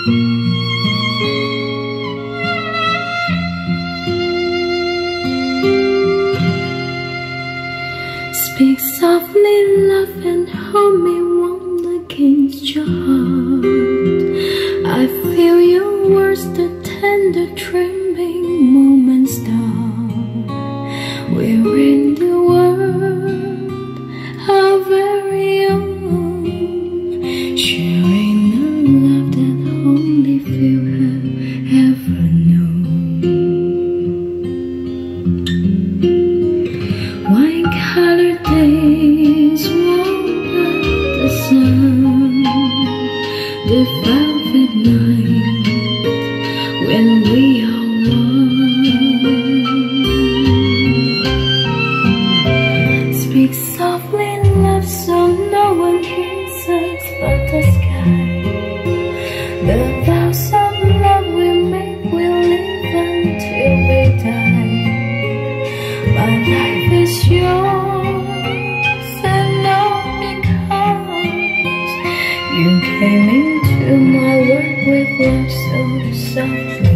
Speak softly, love, and hold me warm against your heart. I feel your words, the tender, trembling moments down. We're in the velvet night when we are one. Speak softly, love, so no one hears us but sky. You came into my world with love so soft